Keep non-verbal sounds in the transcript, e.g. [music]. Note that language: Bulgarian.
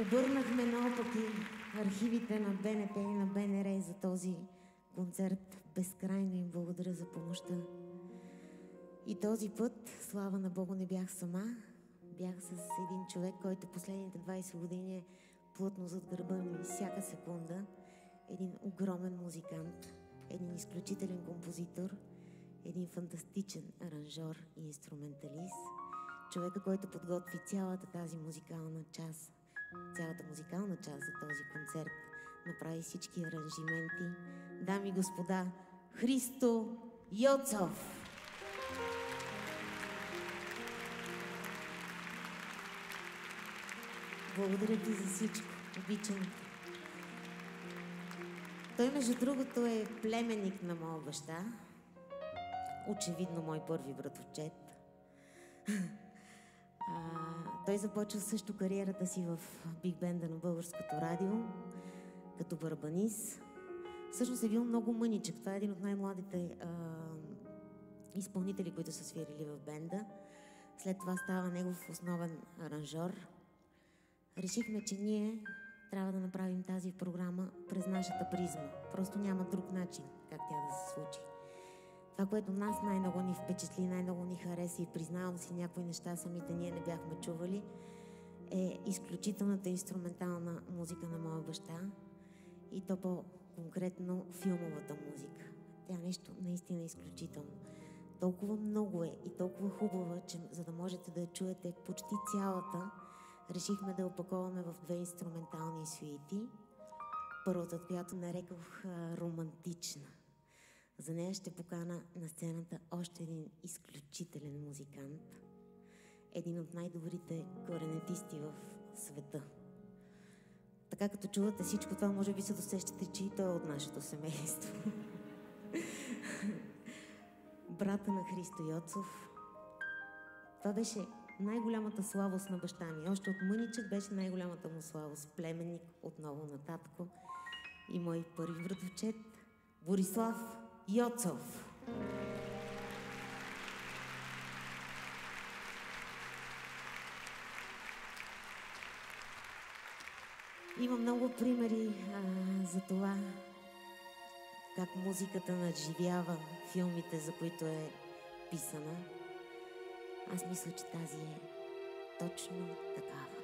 Обърнахме наопаки архивите на БНТ и на БНР за този концерт. Безкрайно им благодаря за помощта. И този път, слава на Богу, не бях сама. Бях с един човек, който последните 20 години е плътно зад гърба ми всяка секунда. Един огромен музикант, един изключителен композитор, един фантастичен аранжор и инструменталист. Човека, който подготви цялата тази музикална част, цялата музикална част за този концерт, направи всички аранжименти. Дами и господа, Христо Йоцов! Благодаря ти за всичко. Обичам. Той, между другото, е племенник на моя баща. Очевидно, мой първи братовчет. Той започва също кариерата си в биг бенда на Българското радио, като барабанист. Всъщност е бил много мъничък. Това е един от най-младите а, изпълнители, които са свирили в бенда. След това става негов основен аранжор – решихме, че ние трябва да направим тази програма през нашата призма. Просто няма друг начин как тя да се случи. Това, което нас най-много ни впечатли, най-много ни хареса и признавам си някои неща, самите ние не бяхме чували, е изключителната инструментална музика на моя баща и то по-конкретно филмовата музика. Тя е нещо наистина изключително. Толкова много е и толкова хубава, че за да можете да я чуете почти цялата, решихме да опаковаме в две инструментални суити. Първата, която нарекох романтична. За нея ще покана на сцената още един изключителен музикант. Един от най-добрите коренетисти в света. Така като чувате всичко това, може би се досещате, че и той е от нашето семейство. [laughs] Брата на Христо Йоцов. Това беше най-голямата славост на баща ми. Още от мъничък беше най-голямата му славост. Племенник отново на татко и мой първи братовчет Борислав Йоцов. Има много примери а, за това как музиката надживява филмите, за които е писана. Аз мисля, че тази е точно такава.